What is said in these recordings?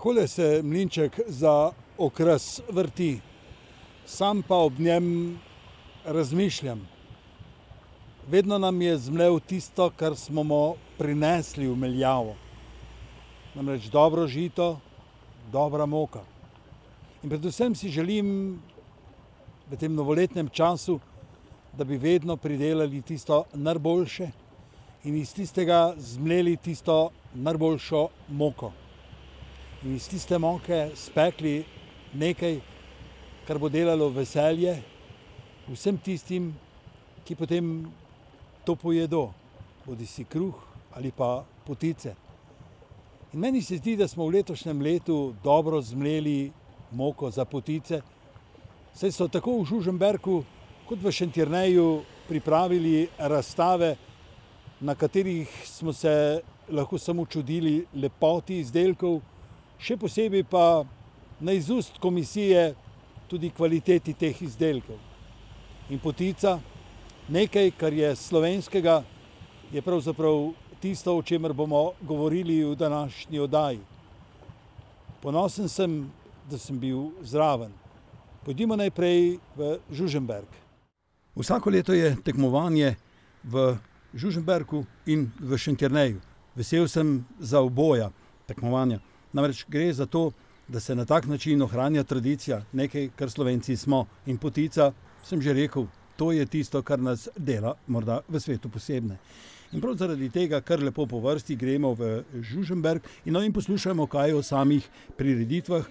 Takole se mlinček za okras vrti, sam pa ob njem razmišljam. Vedno nam je zmlel tisto, kar smo mu prinesli v meljavo. Namreč dobro žito, dobra moka. In predvsem si želim v tem novoletnem času, da bi vedno pridelali tisto najboljše in iz tistega zmleli tisto najboljšo moko. In iz tiste moke spekli nekaj, kar bo delalo veselje vsem tistim, ki potem to pojedo, bodi si kruh ali pa potice. In meni se zdi, da smo v letošnjem letu dobro zmleli moko za potice, saj so tako v Žužemberku kot v Šentjerneju pripravili razstave, na katerih smo se lahko samo čudili lepoti izdelkov, še posebej pa na izust komisije tudi kvaliteti teh izdelkov. In potica, nekaj, kar je slovenskega, je pravzaprav tisto, o čemer bomo govorili v današnji oddaji. Ponosen sem, da sem bil zraven. Pojdimo najprej v Žužemberk. Vsako leto je tekmovanje v Žužemberku in v Šentjerneju. Vesel sem za oboja tekmovanja. Namreč gre za to, da se na tak način ohranja tradicija, nekaj, kar Slovenci smo. In potica, sem že rekel, to je tisto, kar nas dela morda v svetu posebne. In prav zaradi tega, kar lepo po vrsti gremo v Žužemberk in, no, in poslušamo, kaj o samih prireditvah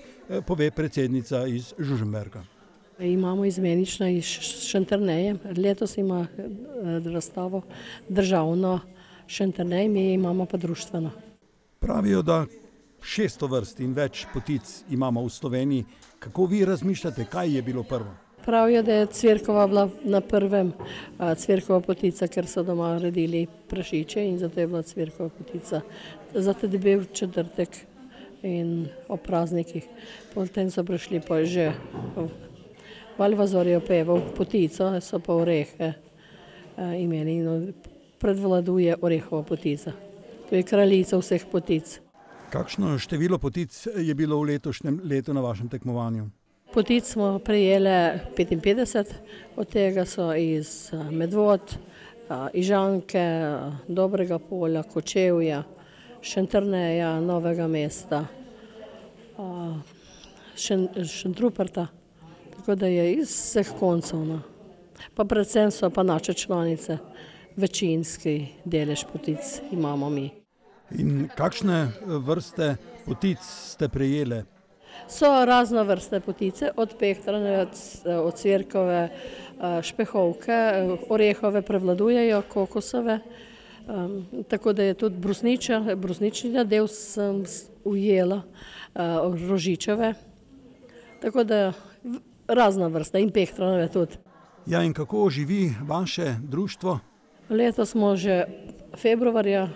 pove predsednica iz Žužemberka. Imamo izmenično iz Šentjerneja, letos ima razstavo državno Šentjernej, mi imamo pa društveno. Pravijo, da šeststo vrst in več potic imamo v Sloveniji. Kako vi razmišljate, kaj je bilo prvo? Pravijo, da je cvirkova bila na prvem, cvirkova potica, ker so doma redili prašiče in zato je bila cvirkova potica. Za ta debel četrtek in ob praznikih. Potem so prišli pol že Valvazorjev peval potico, so pa orehe imeli in prevladuje orehova potica. To je kraljica vseh potic. Kakšno število potic je bilo v letošnjem letu na vašem tekmovanju? Potic smo prejeli petinpetdeset, od tega so iz Medvod, Ižanke, Dobrega polja, Kočevja, Šentjerneja, Novega mesta, Šentruperta. Tako da je iz vseh koncev, no. Pa predvsem so pa naše članice, večinski delež potic imamo mi. In kakšne vrste potic ste prejele? So raznovrstne potice, od pehtrane, od cvirkove, špehovke, orehove prevladujejo, kokosove, tako da je tudi brusniča, brusnični nadev sem ujela, rožičeve. Tako da razna vrsta in pehtranove tudi. Ja, in kako živi vaše društvo? Letos smo že februarja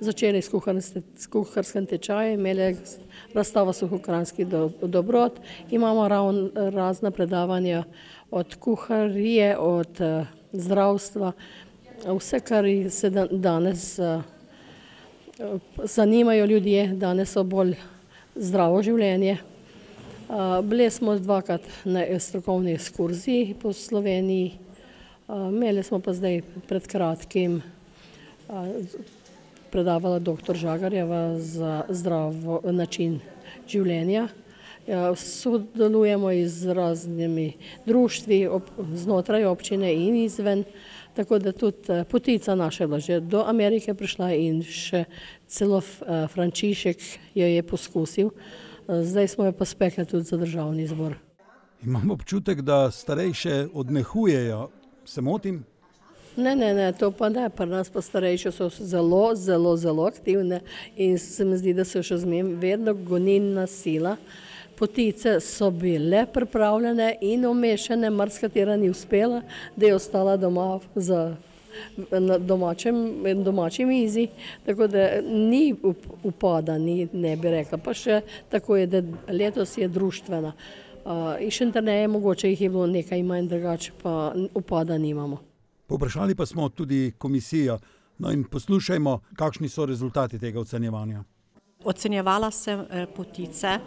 začeli s s kuharskim tečajem, imeli razstavo suhokranskih dobrot, imamo razna predavanja od kuharije, od zdravstva, vse, kar se danes zanimajo ljudje, danes so bolj zdravo življenje. bili smo dvakrat na strokovni ekskurziji po Sloveniji, imeli smo pa zdaj pred kratkim, predavala doktor Žagarjeva za zdrav način življenja. sodelujemo z raznimi društvi znotraj občine in izven, tako da tudi potica naša je bila že do Amerike prišla in še celo Frančišek jo je poskusil. zdaj smo jo pa spekli tudi za državni zbor. Imam občutek, da starejše odmehujejo. Se motim? Ne, ne, ne, to pa ne, pri nas pa starejše so zelo, zelo, zelo aktivne in se mi zdi, da so še zmeraj vedno gonilna sila. Potice so bile pripravljene in umešane, marsikatera ni uspela, da je ostala doma za na domačem, domači mizi, tako da ni upada, ni, ne bi rekla, pa še tako je, da letos je društvena. iz Šentjerneja mogoče jih je bilo nekaj manj, drugače pa upada nimamo. Povprašali pa smo tudi komisijo. No, in poslušajmo, kakšni so rezultati tega ocenjevanja. Ocenjevala sem eh, potice eh,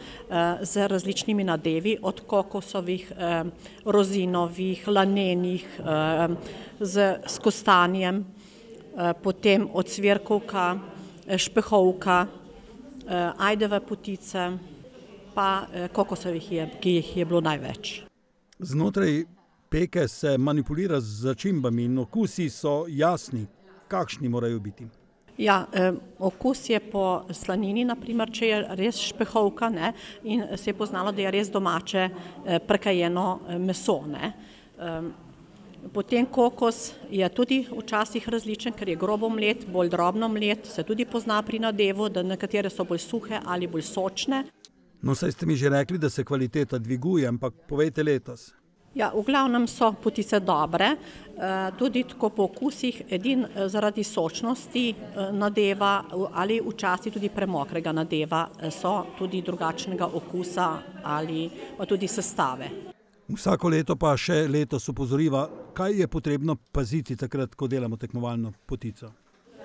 z različnimi nadevi, od kokosovih, eh, rozinovih, lanenih, z skostanjem, potem od cvirkovka, špehovka, ajdeve potice, pa kokosovih, ki jih je bilo največ. Znotraj peke se manipulira z začimbami in okusi so jasni, kakšni morajo biti. Ja, eh, okus je po slanini, naprimer, če je res špehovka ne, in se je poznalo, da je res domače eh, prekajeno eh, meso. Ne. Eh, potem kokos je tudi včasih različen, ker je grobo mlet, bolj drobno mlet, se tudi pozna pri nadevu, da nekatere so bolj suhe ali bolj sočne. No, saj ste mi že rekli, da se kvaliteta dviguje, ampak povejte letos. Ja, v glavnem so potice dobre, eh, tudi tako po okusih, edin eh, zaradi sočnosti eh, nadeva ali včasih tudi premokrega nadeva so tudi drugačnega okusa ali pa tudi sestave. Vsako leto pa še letos upozoriva, kaj je potrebno paziti takrat, ko delamo tekmovalno potico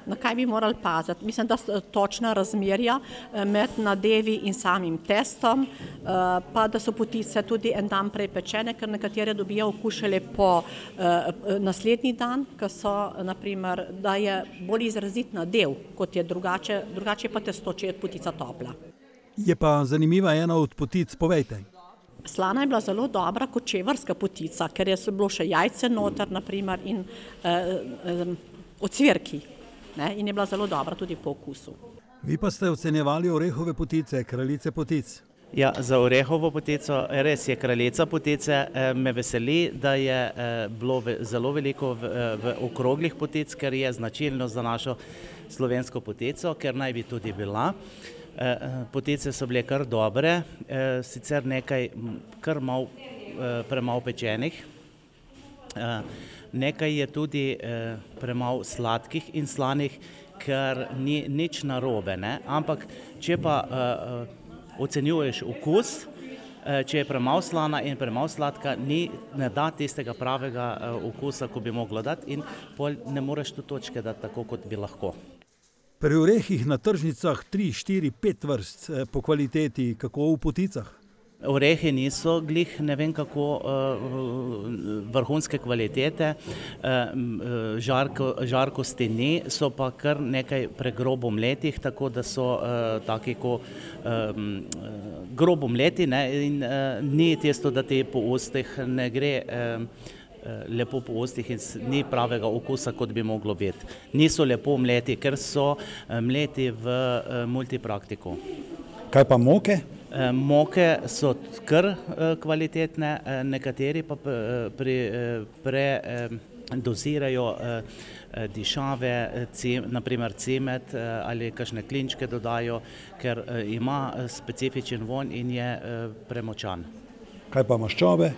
na kaj bi morali paziti. Mislim, da so točna razmerja eh, med nadevi in samim testom, eh, pa da so potice tudi en dan prej pečene, ker nekatere dobijo okus šele po eh, naslednji dan, ker so, naprimer, da je bolj izrazit nadev, kot je drugače, drugače pa testo, če je potica topla. Je pa zanimiva ena od potic, povejte. Slana je bila zelo dobra kot čevrska potica, ker je bilo še jajce noter, naprimer, in eh, eh, ocvirki ne, in je bila zelo dobra tudi po okusu. Vi pa ste ocenjevali orehove potice, kraljice potic. Ja, za orehovo potico, res je kraljica potice. Eh, me veseli, da je eh, bilo zelo veliko v, eh, v okroglih potic, ker je značilno za našo slovensko potico, ker naj bi tudi bila. Potice so bile kar dobre, sicer nekaj kar mal, premal pečenih. Nekaj je tudi eh, premalo sladkih in slanih, ker ni nič narobe. Ne? Ampak, če pa uh, ocenjuješ okus, uh, če je premalo slana in premalo sladka, ni, ne da tistega pravega uh, okusa, kot bi moglo dati, in ne moreš tu točke dati tako, kot bi lahko. Pri orehih na tržnicah 3, 4, 5 vrst po kvaliteti, kako v poticah. Orehe niso glih ne vem kako uh, vrhunske kvalitete, uh, žarko, žarkosti ni, so pa kar nekaj pregrobo mletih, tako da so taki ko um, grobo mleti ne, in ni tisto, da ti po ustih ne gre lepo po ustih in ni pravega okusa, kot bi moglo biti. Niso lepo mleti, ker so mleti v multipraktiku. Kaj pa moke? Eh, moke so kar eh, kvalitetne, eh, nekateri pa pri, pre dozirajo dišave, naprimer cimet ali kakšne klinčke dodajo, ker ima specifičen von in je premočan. Kaj pa maščobe?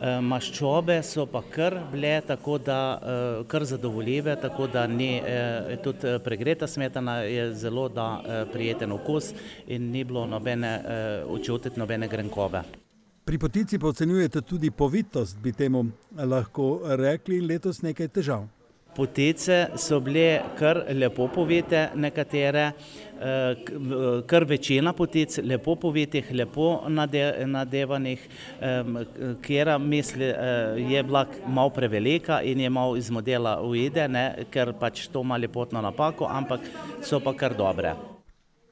Eh, maščobe so pa kar bile tako, da eh, kar zadovoljive, tako da ni eh, tudi pregreta smetana, je zelo da prijeten okus in ni bilo nobene učutiti nobene grenkove. Pri potici pa ocenjujete tudi povitost, bi temu lahko rekli, letos nekaj težav. Potice so bile kar lepo povite, nekatere, eh, kar večina potic, lepo povitih, lepo nadevanih, kjer misli eh, je bila malo prevelika in je malo iz modela ujede, ne, ker pač to ima lepotno napako, ampak so pa kar dobre.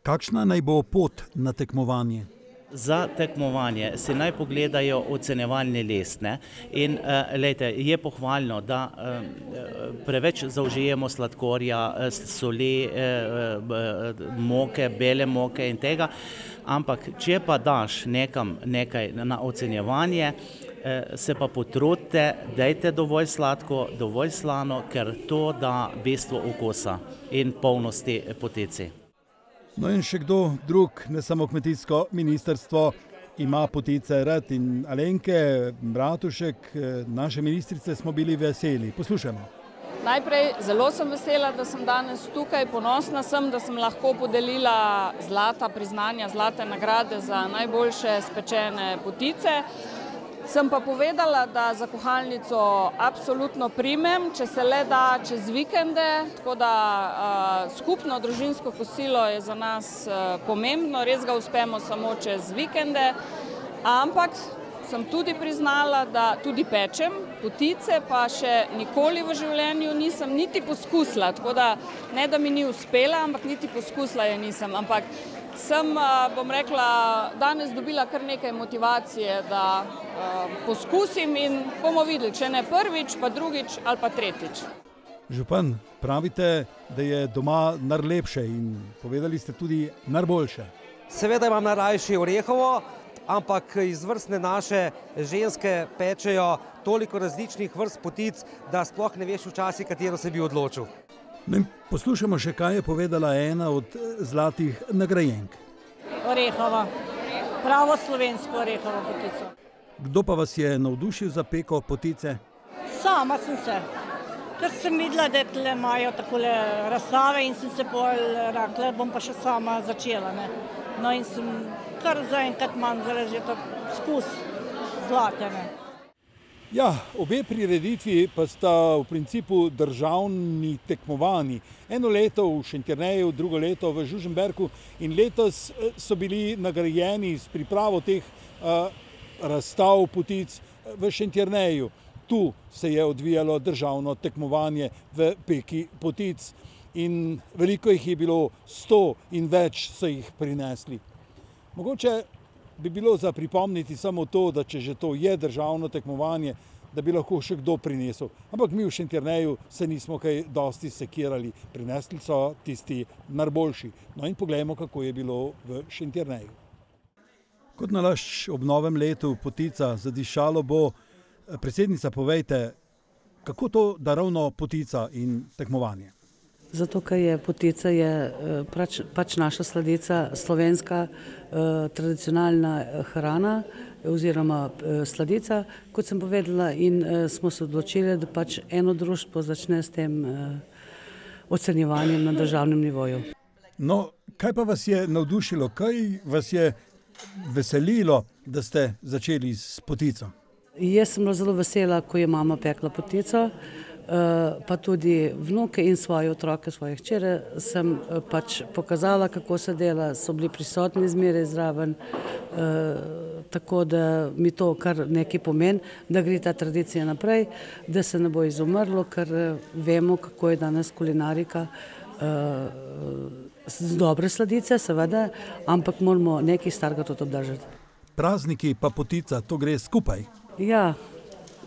Kakšna naj bo pot na tekmovanje? Za tekmovanje si naj pogledajo ocenevalne lestne in uh, lejte, je pohvalno, da uh, preveč zaužijemo sladkorja, soli, uh, moke, bele moke in tega, ampak če pa daš nekam nekaj na ocenjevanje, se pa potrudite, dajte dovolj sladko, dovolj slano, ker to da bistvo okusa in polnosti potici. No in še kdo drug, ne samo kmetijsko ministrstvo, ima potice rad in Alenke, Bratušek, naše ministrice smo bili veseli. Poslušajmo. Najprej zelo sem vesela, da sem danes tukaj, ponosna sem, da sem lahko podelila zlata priznanja, zlate nagrade za najboljše spečene potice. Sem pa povedala, da za kuhalnico absolutno primem, če se le da čez vikende, tako da uh, skupno družinsko kosilo je za nas uh, pomembno, res ga uspemo samo čez vikende, ampak sem tudi priznala, da tudi pečem potice, pa še nikoli v življenju nisem niti poskusila, tako da ne da mi ni uspela, ampak niti poskusila je nisem, ampak sem, bom rekla, danes dobila kar nekaj motivacije, da poskusim in bomo videli, če ne prvič, pa drugič ali pa tretjič. Župan, pravite, da je doma najlepše in povedali ste tudi najboljše. Seveda imam najrajši orehovo, ampak izvrstne naše ženske pečejo toliko različnih vrst potic, da sploh ne veš včasih, katero se bi odločil. No poslušamo še, kaj je povedala ena od eh, zlatih nagrajenk. Orehova, pravo slovensko orehovo potico. Kdo pa vas je navdušil za peko potice? Sama sem se. Ker sem videla, da imajo tako razstave in sem se bolj rekla, bom pa še sama začela. Ne? No in sem kar zaenkrat manj zaležela skus zlatene. Ja, obe prireditvi pa sta v principu državni tekmovani. Eno leto v Šentjerneju, drugo leto v Žuženberku in letos eh, so bili nagrajeni s pripravo teh uh, razstav potic eh, v Šentjerneju. Tu se je odvijalo državno tekmovanje v peki potic in veliko jih je bilo, sto in več so jih prinesli. Mogoče bi bilo za pripomniti samo to, da če že to je državno tekmovanje, da bi lahko še kdo prinesel. Ampak mi v Šentjerneju se nismo kaj dosti sekirali, prinesli so tisti najboljši. No in poglejmo, kako je bilo v Šentjerneju. Kot nalašč ob novem letu potica zadišalo bo, predsednica povejte, kako to da ravno potica in tekmovanje? Zato, ker je potica je eh, pač, pač naša sladica, slovenska eh, tradicionalna eh, hrana oziroma sladica, kot sem povedala, in smo se odločili, da pač eno društvo začne s tem ocenjevanjem na državnem nivoju. No, kaj pa vas je navdušilo, kaj vas je veselilo, da ste začeli s potico? Jaz sem bila zelo vesela, ko je mama pekla potico. Eh, pa tudi vnuke in svoje otroke, svoje hčere, sem eh, pač pokazala, kako se dela, so bili prisotni zmeraj zraven, eh, tako da mi to kar nekaj pomeni, da gre ta tradicija naprej, da se ne bo izumrlo, ker vemo, kako je danes kulinarika. Z dobre sladice, seveda, ampak moramo nekaj starega tudi obdržati. Prazniki pa potica, to gre skupaj. Ja,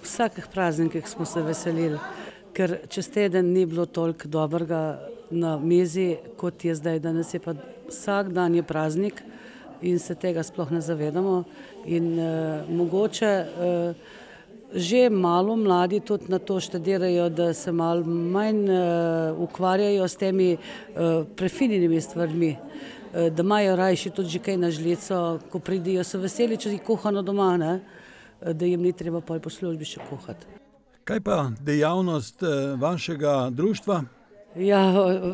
vsakih praznikih smo se veselili ker čez teden ni bilo toliko dobrega na mizi, kot je zdaj. Danes je pa vsak dan je praznik in se tega sploh ne zavedamo. In uh, mogoče uh, že malo mladi tudi na to štedirajo, da se malo manj uh, ukvarjajo s temi uh, prefinjenimi stvarmi. Da imajo rajši tudi že kaj na žlico, ko pridijo, so veseli, če jih kuhano doma, ne? da jim ni treba po službi še kuhati. Kaj pa dejavnost eh, vašega društva? Ja,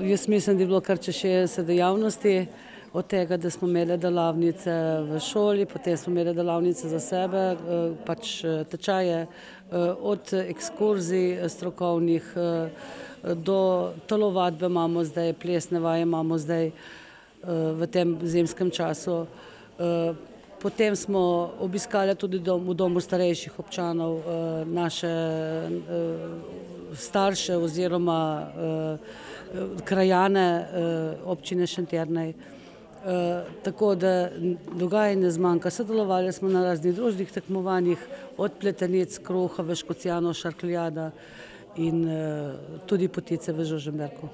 jaz mislim, da je bilo kar če 60 dejavnosti, od tega, da smo imeli delavnice v šoli, potem smo imeli delavnice za sebe, eh, pač eh, tečaje od ekskurzij strokovnih do telovadbe imamo zdaj, plesne vaje imamo zdaj v tem zimskem času. Potem smo obiskali tudi dom, v domu starejših občanov eh, naše eh, starše oziroma eh, krajane občine Šentjernej. Tako da dogajanje zmanjka. Sodelovali smo na raznih družbenih tekmovanjih, od pletenic, kruha, veškocijano, šarkljada in tudi potice v Žožemberku.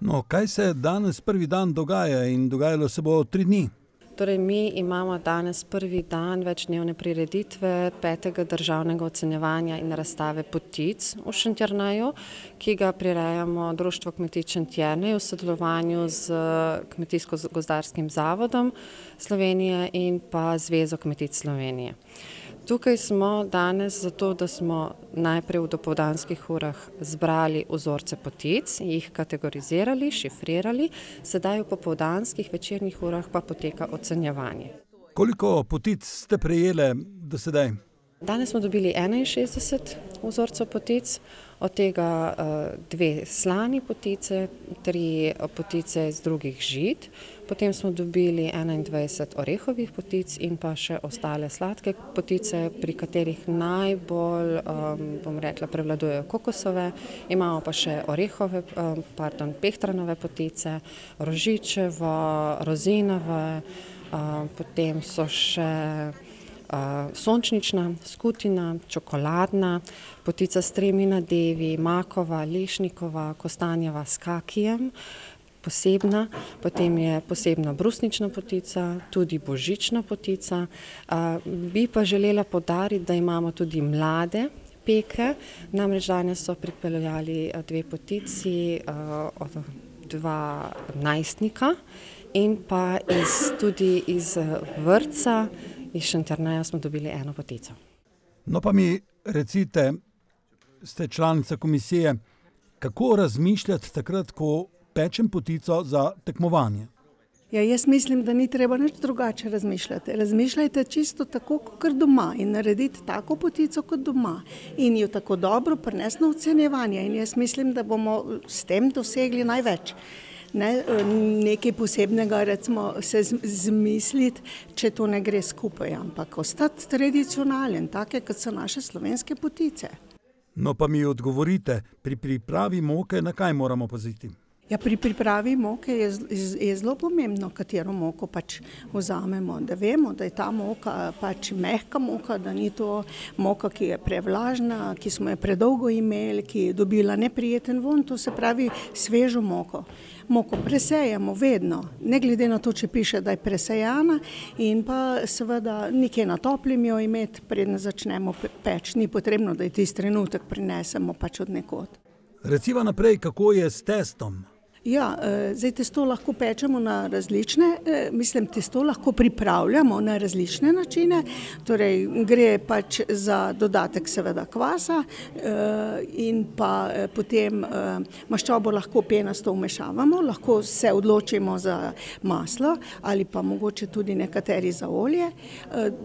No, kaj se danes prvi dan dogaja in dogajalo se bo tri dni? Torej, mi imamo danes prvi dan večdnevne prireditve petega državnega ocenjevanja in razstave potic v Šentjernaju, ki ga prirejamo Društvo kmetič Šentjernej v sodelovanju z Kmetijsko-gozdarskim zavodom Slovenije in pa Zvezo kmetic Slovenije. Tukaj smo danes zato, da smo najprej v dopoldanskih urah zbrali vzorce potic, jih kategorizirali, šifrirali, sedaj v popoldanskih večernih urah pa poteka ocenjevanje. Koliko potic ste prejeli do sedaj? Danes smo dobili 61 vzorcev potic, od tega dve slani potice, tri potice iz drugih žit, potem smo dobili 21 orehovih potic in pa še ostale sladke potice, pri katerih najbolj, bom rekla, prevladujejo kokosove, imamo pa še orehove, pardon, pehtranove potice, rožičevo, rozinove, potem so še sončnična, skutina, čokoladna, potica s tremi nadevi, makova, lešnikova, kostanjeva s kakijem, posebna, potem je posebna brusnična potica, tudi božična potica. Bi pa želela poudariti, da imamo tudi mlade peke, namreč danes so pripeljali dve potici, dva najstnika in pa iz tudi iz vrtca iz Šentjerneja smo dobili eno potico. No, pa mi recite, ste članica komisije, kako razmišljati takrat, ko pečem potico za tekmovanje? Ja, jaz mislim, da ni treba nič drugače razmišljati. Razmišljajte čisto tako kakor doma in narediti tako potico kot doma in jo tako dobro prinesti na ocenjevanje in jaz mislim, da bomo s tem dosegli največ. Ne, nekaj posebnega recimo se izmisliti, če to ne gre skupaj, ampak ostati tradicionalen, take, kot so naše slovenske potice. No, pa mi odgovorite, pri pripravi moke na kaj moramo paziti? Ja, pri pripravi moke je je zelo pomembno, katero moko pač vzamemo, da vemo, da je ta moka pač mehka moka, da ni to moka, ki je prevlažna, ki smo jo predolgo imeli, ki je dobila neprijeten vonj, to se pravi svežo moko. Moko presejemo vedno, ne glede na to, če piše, da je presejana, in pa seveda nekje na toplem jo imeti, preden začnemo peči, ni potrebno, da jo tisti trenutek prinesemo pač od nekod. Reciva naprej, kako je s testom? Ja, zdaj testo lahko pečemo na različne, mislim, testo lahko pripravljamo na različne načine, torej gre pač za dodatek seveda kvasa, in pa potem maščobo lahko penasto vmešavamo, lahko se odločimo za maslo ali pa mogoče tudi nekateri za olje.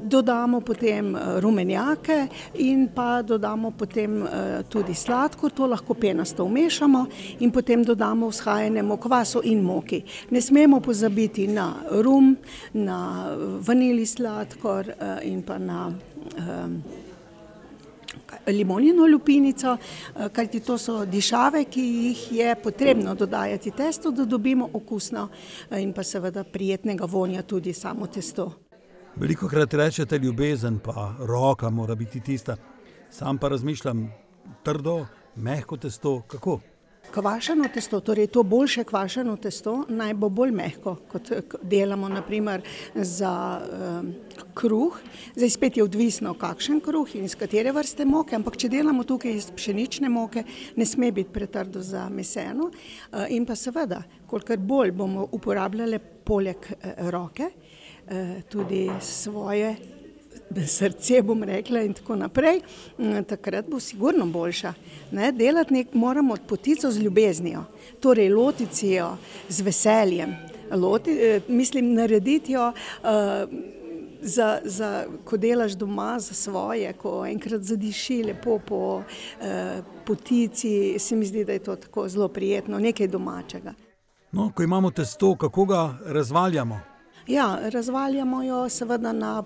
Dodamo potem rumenjake in pa dodamo potem tudi sladkor, to lahko penasto vmešamo in potem dodamo vzhajanemu kvasu in moki. Ne smemo pozabiti na rum, na vaniljev sladkor, in pa na limonino lupinico, kajti to so dišave, ki jih je potrebno dodajati testu, da dobimo okusno in pa seveda prijetnega vonja tudi samo testo. Velikokrat rečete ljubezen pa roka mora biti tista, sam pa razmišljam, trdo, mehko testo, kako? Kvašeno testo, torej to boljše kvašeno testo naj bo bolj mehko, kot delamo na primer za kruh. Zdaj spet je odvisno, kakšen kruh in iz katere vrste moke, ampak če delamo tukaj iz pšenične moke, ne sme biti pretrdo zameseno. In pa seveda, kolikor bolj bomo uporabljale poleg roke, tudi svoje srce, bom rekla, in tako naprej, takrat bo sigurno boljša. Ne, delati moramo potico z ljubeznijo. Torej lotiti jo z veseljem, mislim, narediti jo za, za, ko delaš doma za svoje, ko enkrat zadiši lepo po potici, se mi zdi, da je to tako zelo prijetno, nekaj domačega. No, ko imamo testo, kako ga razvaljamo? Ja, razvaljamo jo seveda na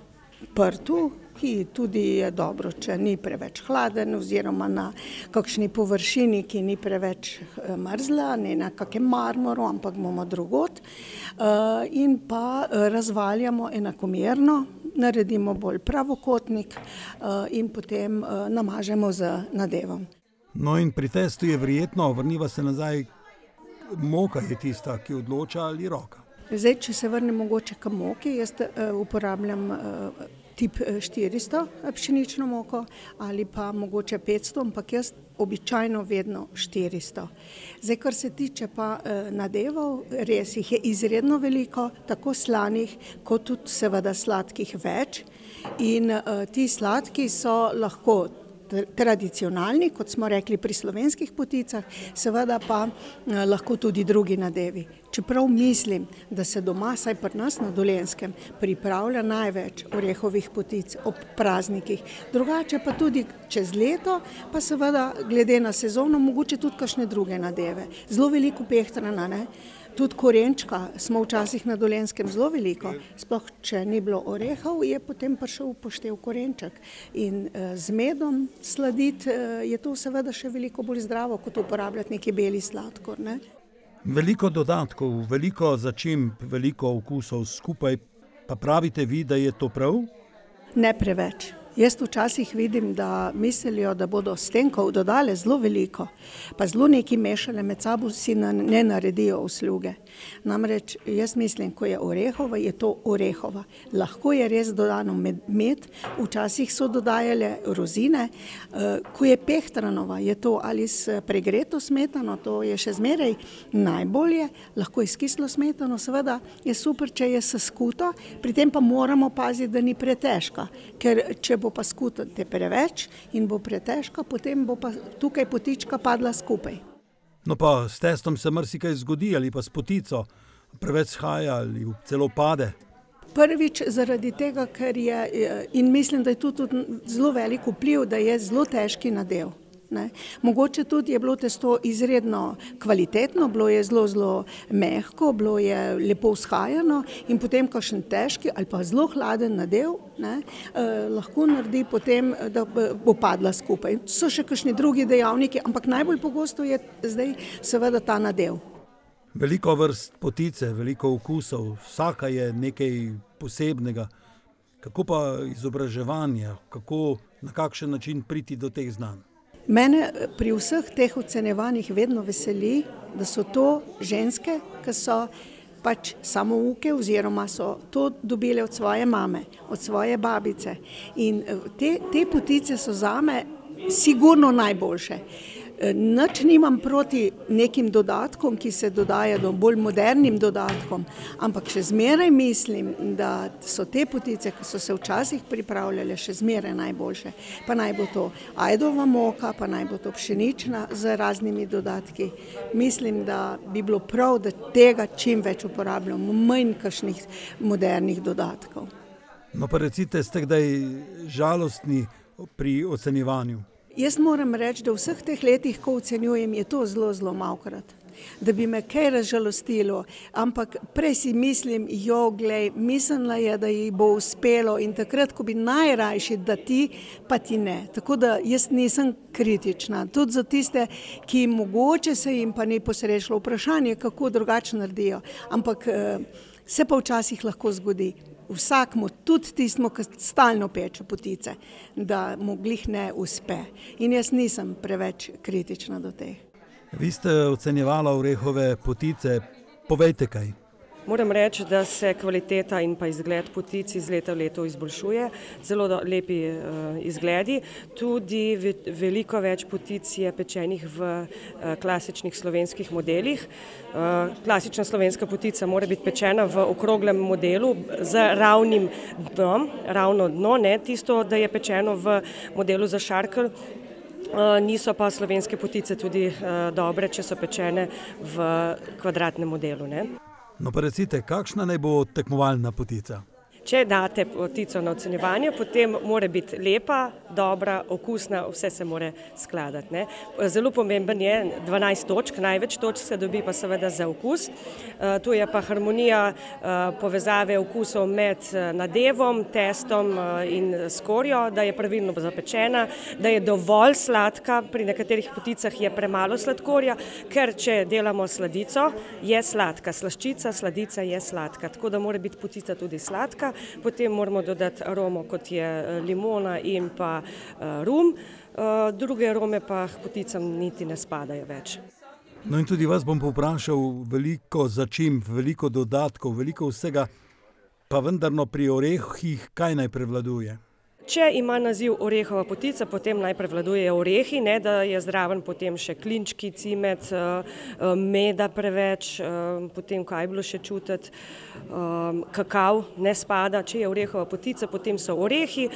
prtu, ki tudi je dobro, če ni preveč hladen, oziroma na kakšni površini, ki ni preveč mrzla, ne na kakem marmoru, ampak bomo drugod. In pa razvaljamo enakomerno, naredimo bolj pravokotnik, in potem namažemo z nadevom. No, in pri testu je verjetno, vrniva se nazaj, moka je tista, ki odloča, ali roka? Zdaj, če se vrnem mogoče k moki, jaz uporabljam tip štiristo pšenično moko ali pa mogoče petsto, ampak jaz običajno vedno štiristo. Zdaj, kar se tiče pa nadevov, res jih je izredno veliko, tako slanih kot tudi seveda sladkih več. In ti sladki so lahko tradicionalni, kot smo rekli pri slovenskih poticah, seveda pa eh, lahko tudi drugi nadevi. Čeprav mislim, da se doma, saj pri nas na Dolenskem, pripravlja največ orehovih potic ob praznikih, drugače pa tudi čez leto, pa seveda glede na sezono, mogoče tudi kakšne druge nadeve. Zelo veliko pehtrana, ne? Tudi korenčka smo včasih na Dolenskem zelo veliko, sploh če ni bilo orehov, je potem prišel upoštev korenček. In eh, z medom sladiti eh, je to seveda še veliko bolj zdravo, kot uporabljati neki beli sladkor. Ne? Veliko dodatkov, veliko začimb, veliko okusov skupaj, pa pravite vi, da je to prav? Ne preveč. Jaz včasih vidim, da mislijo, da bodo s tem, ko dodale zelo veliko, pa zelo neki mešale med sabo, si ne naredijo usluge. Namreč jaz mislim, ko je orehova, je to orehova. Lahko je res dodano med, med včasih so dodajale rozine, uh, ko je pehtranova, je to ali s pregreto smetano, to je še zmeraj najbolje, lahko je s kislo smetano, seveda je super, če je s skuto, pri tem pa moramo paziti, da ni pretežka, ker če bo pa skuto te preveč in bo pretežka, potem bo pa tukaj potička padla skupaj. No, pa s testom se marsikaj zgodi, ali pa s potico, preveč shaja ali celo pade. Prvič zaradi tega, ker je, in mislim, da je tu tudi zelo velik vpliv, da je zelo težki nadev. Ne. Mogoče tudi je bilo testo izredno kvalitetno, bilo je zelo, zelo mehko, bilo je lepo vzhajano in potem kakšen težki ali pa zelo hladen nadev ne, eh, lahko naredi potem, da bo padla skupaj. So še kakšni drugi dejavniki, ampak najbolj pogosto je zdaj seveda ta nadev. Veliko vrst potice, veliko okusov, vsaka je nekaj posebnega. Kako pa izobraževanje, kako na kakšen način priti do teh znanj? Mene pri vseh teh ocenjevanjih vedno veseli, da so to ženske, ki so pač samouke oziroma so to dobile od svoje mame, od svoje babice. In te, te potice so zame sigurno najboljše. Nič nimam proti nekim dodatkom, ki se dodajajo, bolj modernim dodatkom, ampak še zmeraj mislim, da so te potice, ki so se včasih pripravljale, še zmeraj najboljše. Pa naj bo to ajdova moka, pa naj bo to pšenična z raznimi dodatki. Mislim, da bi bilo prav, da tega čim več uporabljamo, manj kakšnih modernih dodatkov. No, pa recite, ste kdaj žalostni pri ocenjevanju? Jaz moram reči, da v vseh teh letih, ko ocenjujem, je to zelo, zelo malkrat. Da bi me kaj razžalostilo, ampak prej si mislim, jo, glej, mislila je, da ji bo uspelo in takrat, ko bi najrajši, da ti, pa ti ne. Tako da jaz nisem kritična. Tudi za tiste, ki mogoče se jim pa ni posrečilo vprašanje, kako drugače naredijo. Ampak se pa včasih lahko zgodi vsakmu, tudi tistmu, ki stalno peče potice, da mu glih ne uspe. In jaz nisem preveč kritična do teh. Vi ste ocenjevali orehove potice, povejte kaj. Moram reči, da se kvaliteta in pa izgled potic iz leta v leto izboljšuje, zelo lepi uh, izgledi. Tudi ve veliko več potic je pečenih v uh, klasičnih slovenskih modelih. Uh, klasična slovenska potica mora biti pečena v okroglem modelu z ravnim dnom, ravno dno, ne tisto, da je pečeno v modelu za šarkel. Uh, niso pa slovenske potice tudi dobre, če so pečene v kvadratnem modelu. Ne? No, pa recite, kakšna naj bo tekmovalna potica? Če date potico na ocenjevanje, potem mora biti lepa, dobra, okusna, vse se mora skladati. Ne. Zelo pomemben je 12 točk, največ točk se dobi pa seveda za okus. Uh, tu je pa harmonija uh, povezave okusov med nadevom, testom in skorjo, da je pravilno zapečena, da je dovolj sladka, pri nekaterih poticah je premalo sladkorja, ker če delamo sladico, je sladka, slaščica, sladica je sladka, tako da mora biti potica tudi sladka potem moramo dodati aromo, kot je limona in pa rum, druge arome pa poticam niti ne spadajo več. No in tudi vas bom povprašal veliko začimb, veliko dodatkov, veliko vsega, pa vendarno pri orehih kaj naj prevladuje? Če ima naziv orehova potica, potem naj prevladujejo orehi, ne da je zraven potem še klinčki, cimet, meda preveč, potem kaj je bilo še čutiti, kakav ne spada. Če je orehova potica, potem so orehi,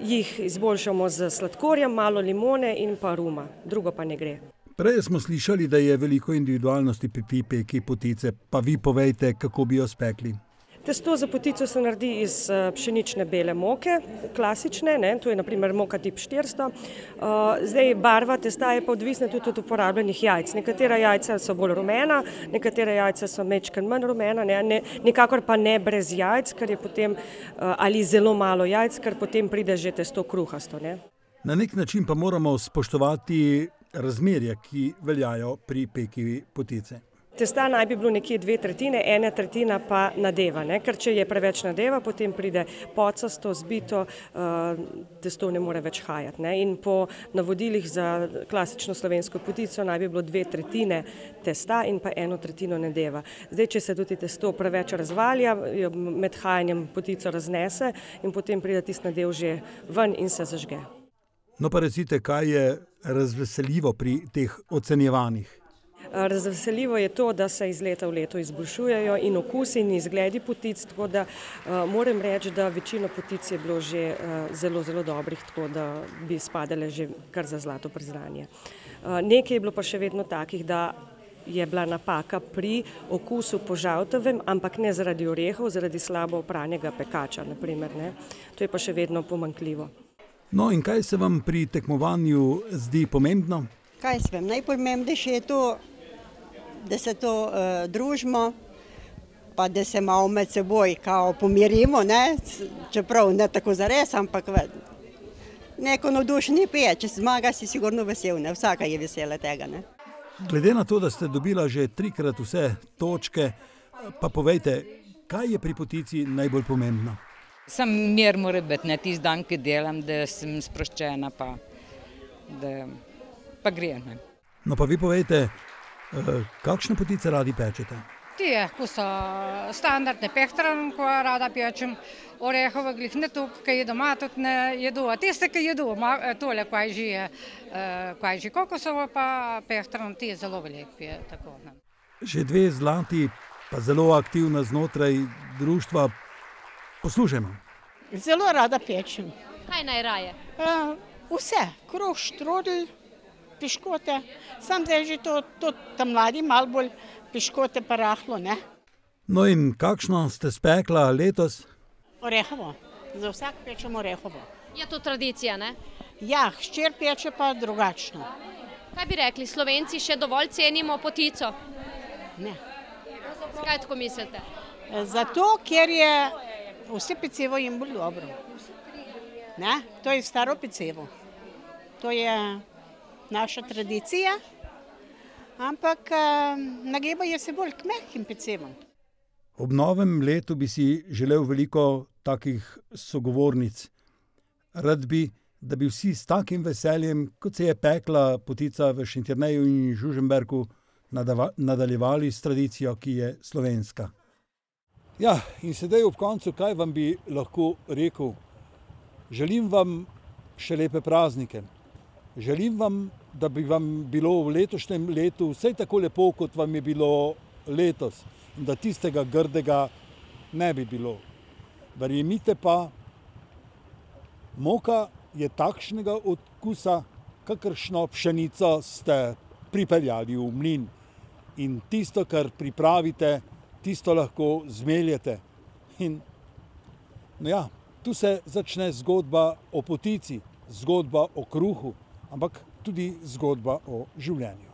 jih izboljšamo z sladkorjem, malo limone in pa ruma, drugo pa ne gre. Prej smo slišali, da je veliko individualnosti pri peki potice, pa vi povejte, kako bi jo spekli. Testo za potico se naredi iz pšenične bele moke, klasične, ne, to je na primer moka tip štiristo. Zdaj barva testa je pa odvisna tudi od uporabljenih jajc. Nekatera jajca so bolj rumena, nekatera jajca so majčkeno manj rumena, ne, nikakor pa ne brez jajc, ker je potem ali zelo malo jajc, ker potem pride že testo kruhasto, ne. Na neki način pa moramo spoštovati razmerja, ki veljajo pri peki potice. Testa naj bi bilo nekje dve tretjine, ena tretjina pa nadeva, ne, ker če je preveč nadeva, potem pride pocasto, zbito, testo ne more več hajati, ne, in po navodilih za klasično slovensko potico naj bi bilo dve tretjine testa in pa eno tretjino nadeva. Zdaj, če se tudi testo preveč razvalja, med hajanjem potico raznese in potem pride tisti nadev že ven in se zažge. No, pa recite, kaj je razveseljivo pri teh ocenjevanjih? Razveseljivo je to, da se iz leta v leto izboljšujejo in okusi in izgledi potic, tako da moram reči, da večina potic je bilo že zelo, zelo dobrih, tako da bi spadale že kar za zlato priznanje. Nekaj je bilo pa še vedno takih, da je bila napaka pri okusu po žoltavem, ampak ne zaradi orehov, zaradi slabo opranega pekača, na primer, ne. To je pa še vedno pomanjkljivo. No, in kaj se vam pri tekmovanju zdi pomembno? Kaj jaz vem, najpomembnejše je to, da se to družimo pa da se malo med seboj kao pomirimo, ne, čeprav ne tako zares, ampak neko navdušenje pa je, če zmagaš, si sigurno vesel, ne, vsaka je vesela tega, ne. Glede na to, da ste dobila že trikrat vse točke, pa povejte, kaj je pri potici najbolj pomembno? Samo mir mora biti, ne, tisti dan, ke delam, da sem sproščena pa da pa gre, ne. No, pa vi povejte, kakšne potice radi pečete? Tije, ko so standardne pehtran, ko rada pečem, orehove glih ne toliko, ke jih doma tudi ne jedo, a tiste, ke jedo, tole, kaj že je, kaj že kokosovo pa pehtran, ti zelo veliko je, tako, ne. Že dve zlati pa zelo aktivna znotraj društva. Poslušajmo. Zelo rada pečem. Kaj najraje? Vse, kruh, štrudelj, piškote, samo zdaj že to, to ta mladi malo bolj piškote pa rahlo, ne. No, in kakšno ste spekla letos? Orehovo, za vsak pečem orehovo. Je to tradicija, ne? Ja, hčer peče pa drugačno. Kaj bi rekli, Slovenci še dovolj cenimo potico? Ne. Zakaj tako mislite? Zato, ker je vse pecivo jim bolj dobro. Ne, to je staro pecivo. To je naša tradicija, ampak nagibajo se bolj k mehkim pecivom. Ob novem letu bi si želel veliko takih sogovornic. Rad bi, da bi vsi s takim veseljem, kot se je pekla potica v Šentjerneju in Žužemberku, nadaljevali s tradicijo, ki je slovenska. Ja, in sedaj ob koncu, kaj vam bi lahko rekel? Želim vam še lepe praznike. Želim vam, da bi vam bilo v letošnjem letu vsaj tako lepo, kot vam je bilo letos. In da tistega grdega ne bi bilo. Verjemite pa, moka je takšnega okusa, kakršno pšenico ste pripeljali v mlin. In tisto, kar pripravite, tisto lahko zmeljete. In no ja, tu se začne zgodba o potici, zgodba o kruhu, ampak tudi zgodba o življenju.